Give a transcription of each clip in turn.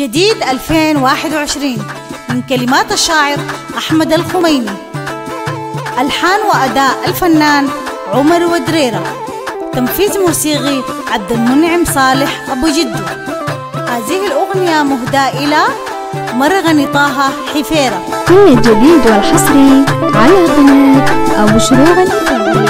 جديد 2021 من كلمات الشاعر أحمد الخميني. ألحان وأداء الفنان عمر ودريرة. تنفيذ موسيقي عبد المنعم صالح أبو جدو. هذه الأغنية مهداة إلى مرغني طه حفيرة. كل الجديد والحصري على قناة أبو شروق الإنتاج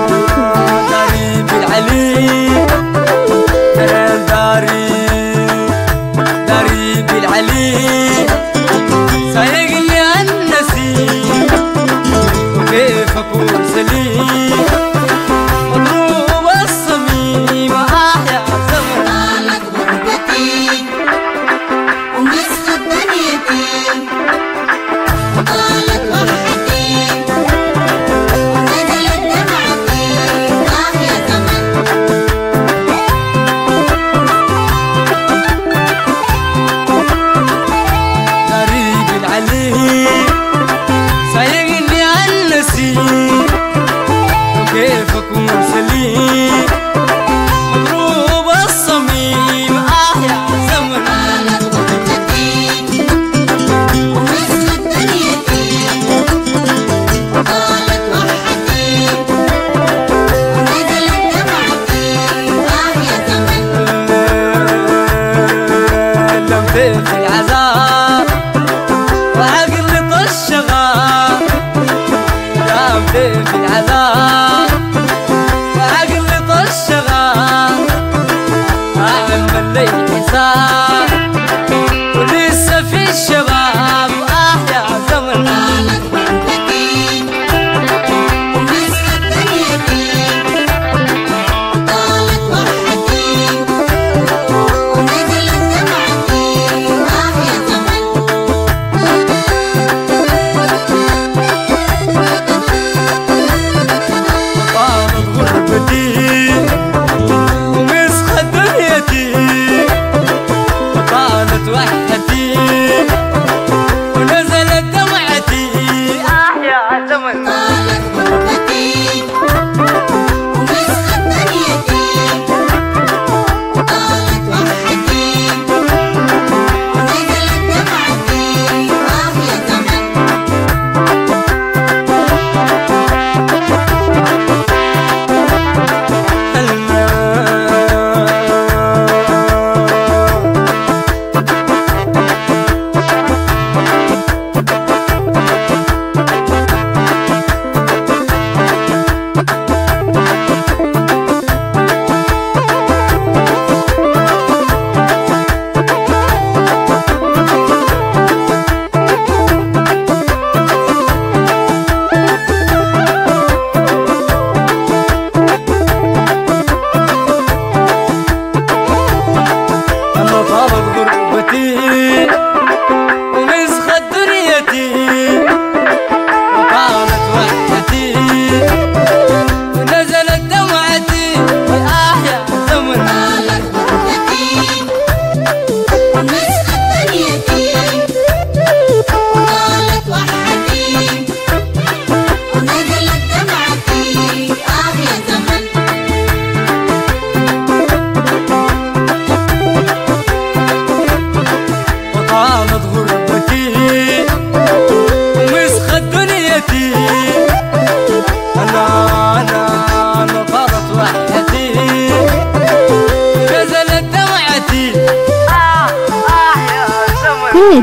علي. داري داري بالعلي. living.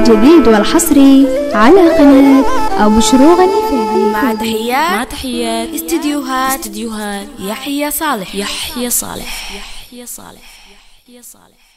الجديد والحصري على قناة أبو شروق مع تحيات. مع تحيات. استديوهات. استديوهات. يحيى صالح. يحيى صالح. يحيى صالح. يحيى صالح.